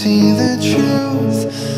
see the truth.